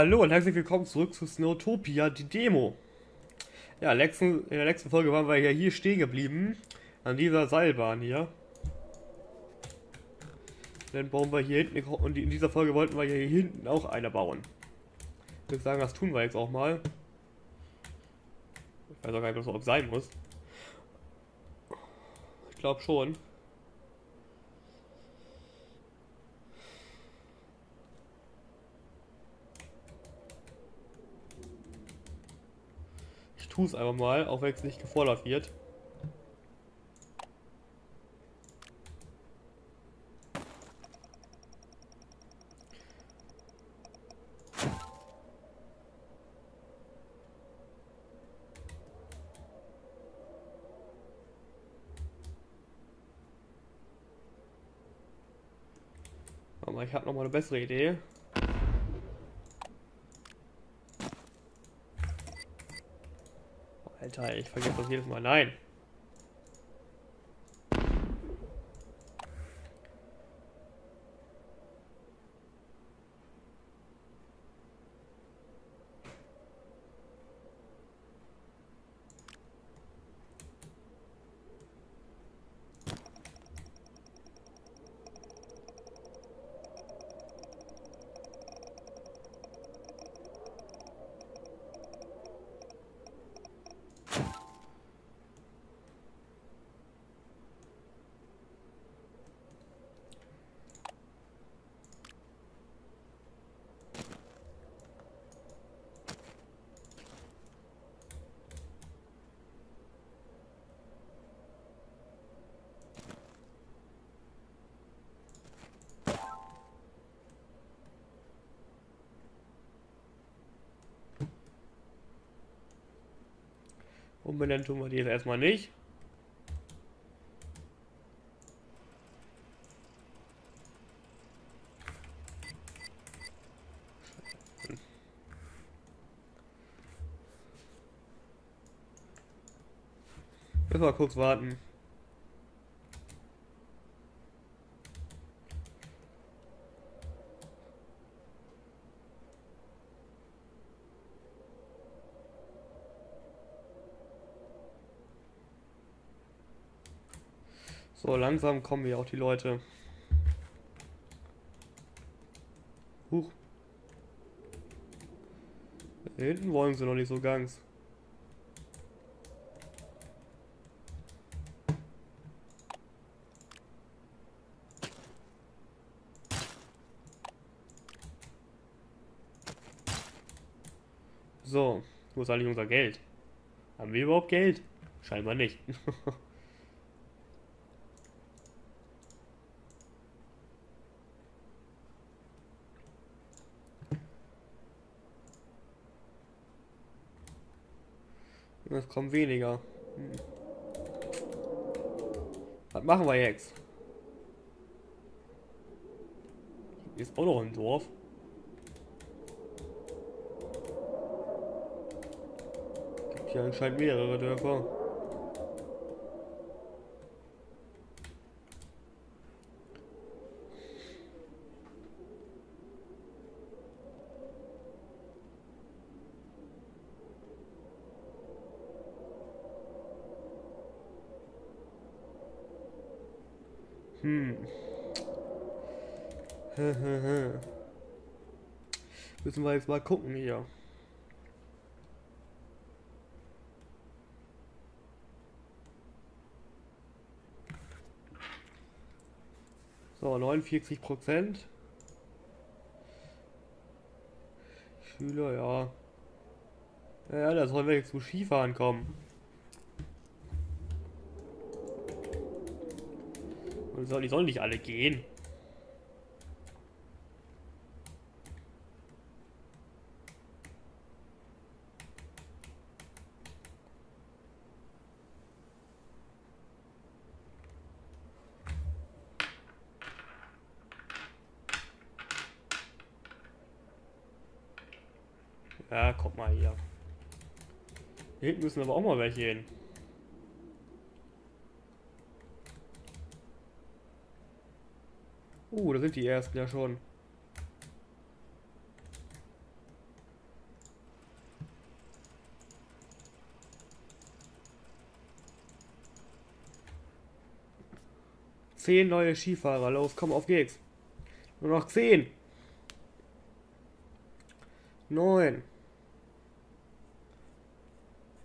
hallo und herzlich willkommen zurück zu Snowtopia, die Demo. Ja, in der letzten Folge waren wir ja hier stehen geblieben, an dieser Seilbahn hier. Dann bauen wir hier hinten, und in dieser Folge wollten wir hier hinten auch eine bauen. Ich würde sagen, das tun wir jetzt auch mal. Ich weiß auch gar nicht, ob es sein muss. Ich glaube schon. Tue einfach mal, auch wenn es nicht gefordert wird. Aber ich habe noch mal eine bessere Idee. Alter, ich vergesse das jedes Mal. Nein. Umbenennen tun wir die jetzt erstmal nicht. Müssen wir kurz warten. So, langsam kommen wir auch die Leute. Huch. Hinten wollen sie noch nicht so ganz. So, wo ist eigentlich unser Geld? Haben wir überhaupt Geld? Scheinbar nicht. Es kommen weniger. Hm. Was machen wir jetzt? Hier ist auch noch ein Dorf. Gibt hier anscheinend mehrere Dörfer. Hm. Müssen wir jetzt mal gucken hier. So, 49 Prozent. Schüler, ja. Ja, da sollen wir jetzt zum Skifahren kommen. Die sollen nicht alle gehen. Ja, kommt mal hier. Hier hinten müssen aber auch mal welche hin. Uh, da sind die ersten ja schon. Zehn neue Skifahrer, los, komm, auf geht's. Nur noch zehn. Neun.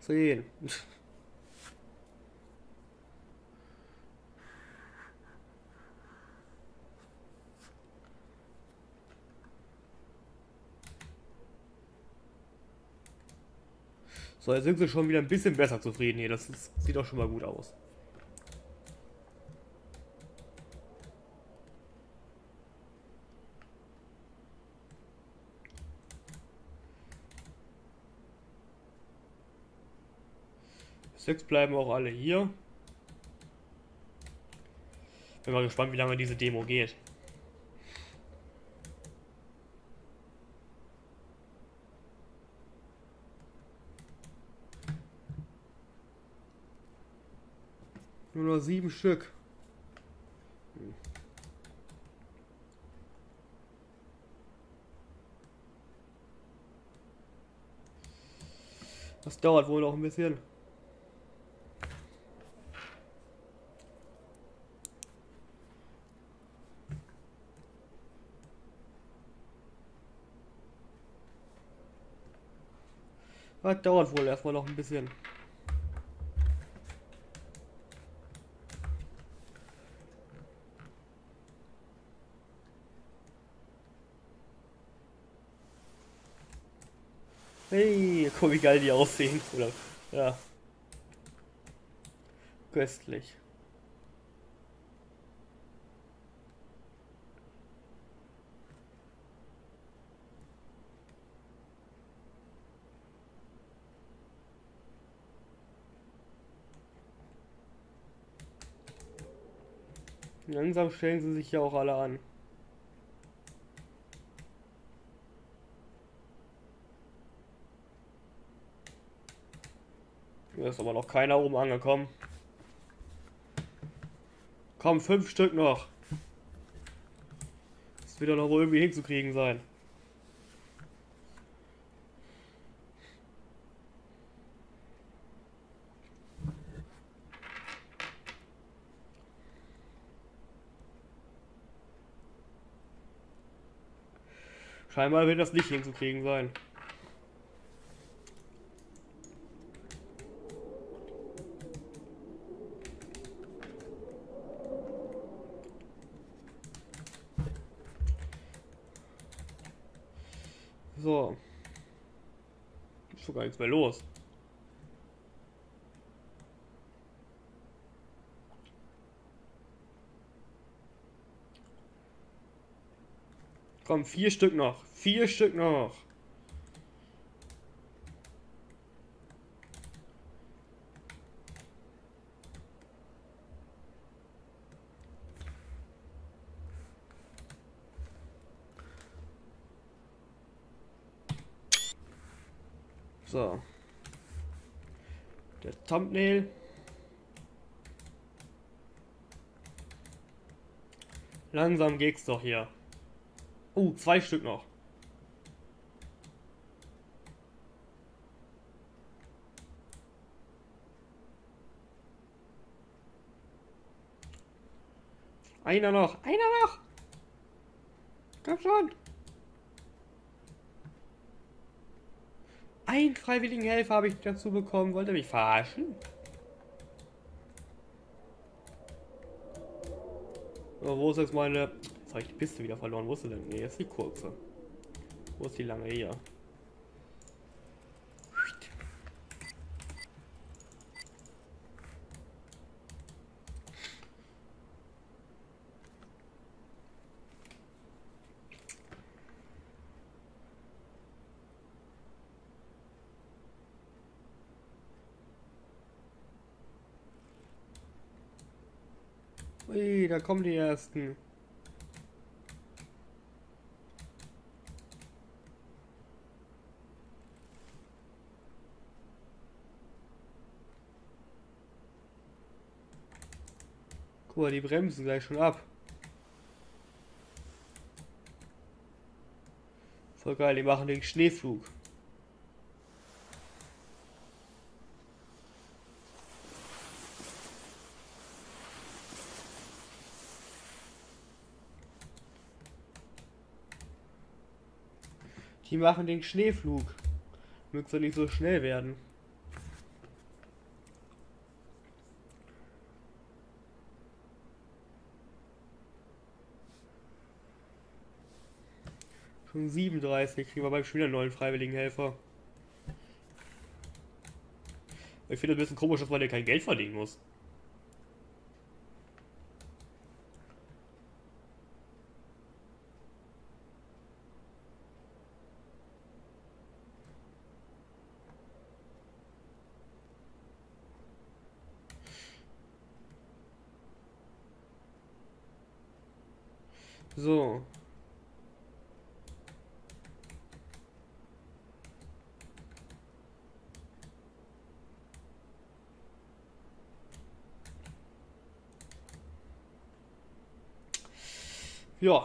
Zehn. So, jetzt sind sie schon wieder ein bisschen besser zufrieden hier. Das ist, sieht doch schon mal gut aus. Sechs bleiben auch alle hier. Bin mal gespannt, wie lange diese Demo geht. Nur sieben Stück. Das dauert wohl noch ein bisschen. Das dauert wohl erstmal noch ein bisschen. Hey, guck wie geil die aussehen. Oder, ja. Köstlich. Langsam stellen sie sich ja auch alle an. Hier ist aber noch keiner oben angekommen. Komm, fünf Stück noch. Das wird doch noch irgendwie hinzukriegen sein. Scheinbar wird das nicht hinzukriegen sein. So. Ist schon gar nichts mehr los. Komm, vier Stück noch. Vier Stück noch. So. Der Thumbnail. Langsam geht's doch hier. Oh, zwei Stück noch. Einer noch, einer noch. Komm schon. Ein freiwilligen Helfer habe ich dazu bekommen. Wollte mich verarschen? So, wo ist jetzt meine... Jetzt habe ich die Piste wieder verloren. Wo ist sie denn? Nee, ist die kurze. Wo ist die lange hier? Da kommen die ersten. Guck mal, die bremsen gleich schon ab. Voll geil, die machen den Schneeflug. Die machen den Schneeflug. Mögt nicht so schnell werden. Schon 37 kriegen wir beim Spiel einen neuen freiwilligen Helfer. Ich finde es ein bisschen komisch, dass man ja kein Geld verdienen muss. So. Ja,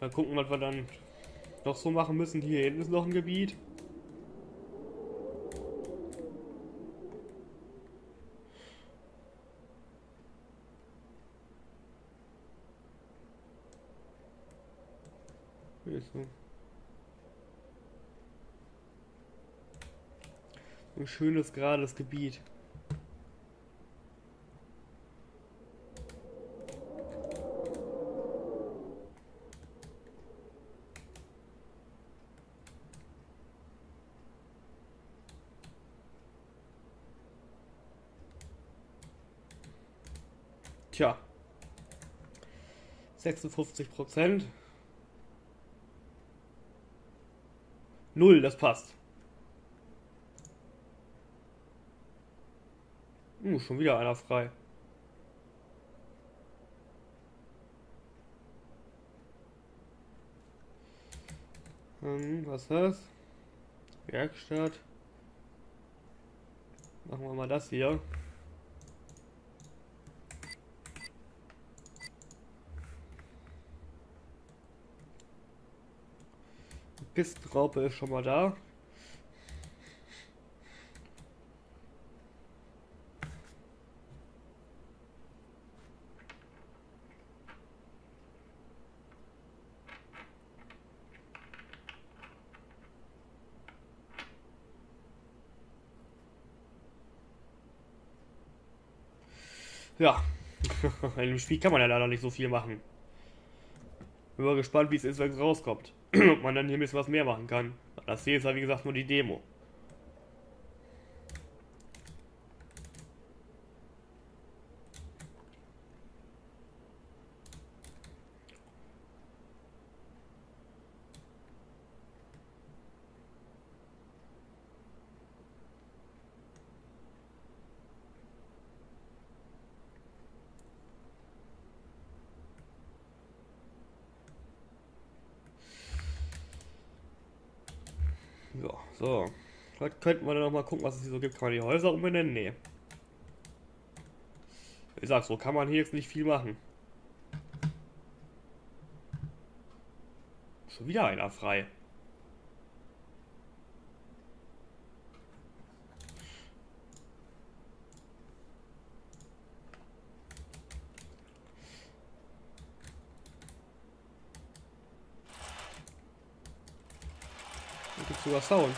dann gucken, was wir dann noch so machen müssen. Hier hinten ist noch ein Gebiet. So. Ein schönes, gerades Gebiet. Tja. 56 Prozent. Null, das passt. Uh, schon wieder einer frei. Hm, was ist das? Werkstatt. Machen wir mal das hier. Pistenraupe ist schon mal da. Ja, in dem Spiel kann man ja leider nicht so viel machen. Bin mal gespannt, wie es es rauskommt. ob man dann hier ein bisschen was mehr machen kann. Das hier ist ja wie gesagt nur die Demo. Ja, so. Heute könnten wir dann noch mal gucken, was es hier so gibt. Kann man die Häuser umbenennen? Nee. Ich sag, so kann man hier jetzt nicht viel machen. Schon wieder einer frei. gibt sogar Sound.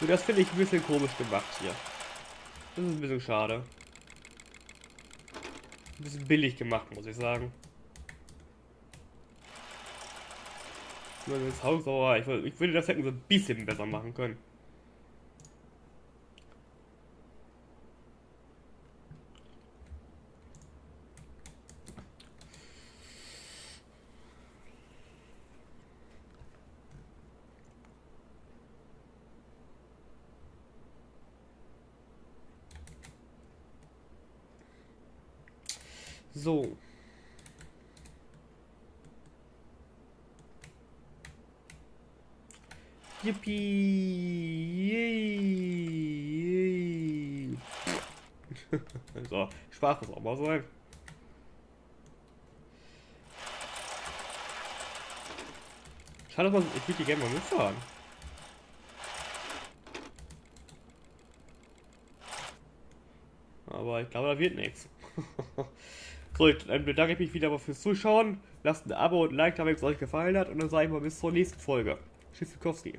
Und das finde ich ein bisschen komisch gemacht hier. Das ist ein bisschen schade. Ein bisschen billig gemacht, muss ich sagen. Das Haus, aber ich, ich würde das hätten so ein bisschen besser machen können. So. Yippie! so, Spaß muss auch mal sein. Schade, dass man, ich würde die gerne mal mitfahren. Aber ich glaube, da wird nichts. So, dann bedanke ich mich wieder fürs Zuschauen. Lasst ein Abo und ein Like da, wenn es euch gefallen hat. Und dann sage ich mal bis zur nächsten Folge. Tschüssikowski.